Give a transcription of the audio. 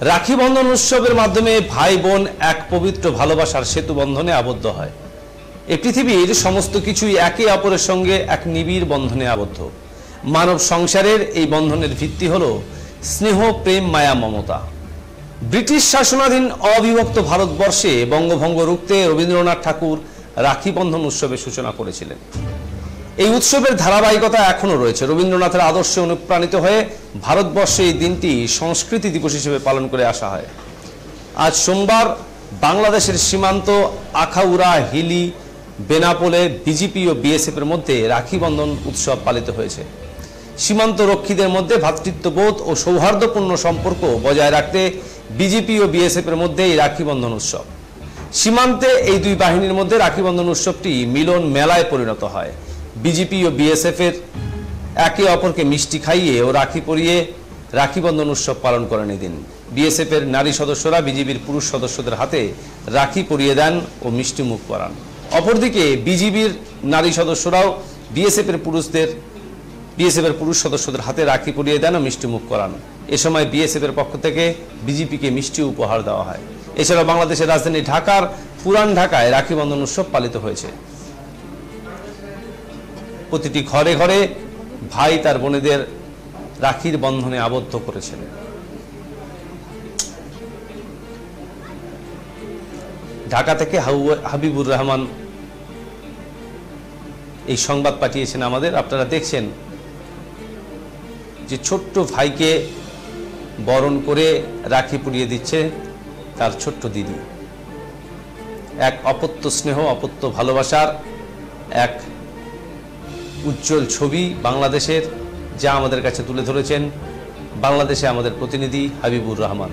রাখি বন্ধন উৎসবের মাধ্যমে ভাই বোন এক পবিত্র ভালোবাসার সেতু বন্ধনে আবদ্ধ হয়। এই পৃথিবীর সমস্ত কিছুই একে অপরের সঙ্গে এক নিবিড় বন্ধনে আবদ্ধ। মানব সংসারের এই বন্ধনের ভিত্তি হল স্নেহ, প্রেম, মায়া, মমতা। ব্রিটিশ শাসনাধীন অবিভক্ত ভারতবর্ষে বঙ্গভঙ্গ রুখতে রবীন্দ্রনাথ ঠাকুর রাখি বন্ধন উৎসবের সূচনা করেছিলেন। এই উৎসবের ধারাবাহিকতা এখনও রয়েছে। রবীন্দ্রনাথের আদর্শে অনুপ্রাণিত হয়ে ভারতবর্ষে এই দিনটি সংস্কৃতি দিবস হিসেবে পালন করে আসা হয়। আজ সোমবার বাংলাদেশের সীমান্ত আখাউড়া, হিলি, বেনাপোলে, বিজেপি ও বিএসএফ এর মধ্যে রাখি বন্ধন উৎসব পালিত হয়েছে। সীমান্ত রক্ষীদের মধ্যে ভ্রাতৃত্ববোধ ও সৌহার্দ্যপূর্ণ সম্পর্ক বজায় রাখতে বিজেপি ও বিএসএফ এর মধ্যে এই রাখি বন্ধন উৎসব। সীমান্তে এই দুই বাহিনীর মধ্যে রাখি বন্ধন উৎসবটি মিলন মেলায় পরিণত হয়। বিজেপি ও বিএসএফ এর একে অপরকে মিষ্টি খাইয়ে ও রাখি পরিয়ে রাখি বন্ধন উৎসব পালন করেন এদিন। বিএসএফ এর নারী সদস্যরা বিজেপির পুরুষ সদস্যদের হাতে রাখি পরিয়ে দেন ও মিষ্টি মুখ করান। অপরদিকে বিজিবির নারী সদস্যরাও বিএসএফ এর পুরুষদের বিএসএফ এর পুরুষ সদস্যদের হাতে রাখি পরিয়ে দেন ও মিষ্টি মুখ করান। এ সময় বিএসএফ এর পক্ষ থেকে বিজেপিকে মিষ্টি উপহার দেওয়া হয়। এছাড়াও বাংলাদেশের রাজধানী ঢাকার পুরান ঢাকায় রাখি বন্ধন উৎসব পালিত হয়েছে। প্রতিটি ঘরে ঘরে ভাই তার বোনেদের রাখির বন্ধনে আবদ্ধ করেছেন। ঢাকা থেকে হাবিবুর রহমান এই সংবাদ পাঠিয়েছেন আমাদের। আপনারা দেখছেন যে ছোট্ট ভাইকে বরণ করে রাখি পুড়িয়ে দিচ্ছে তার ছোট্ট দিদি। এক অপত্য স্নেহ, অপত্য ভালোবাসার এক উজ্জ্বল ছবি বাংলাদেশের যা আমাদের কাছে তুলে ধরেছেন বাংলাদেশে আমাদের প্রতিনিধি হাবিবুর রহমান।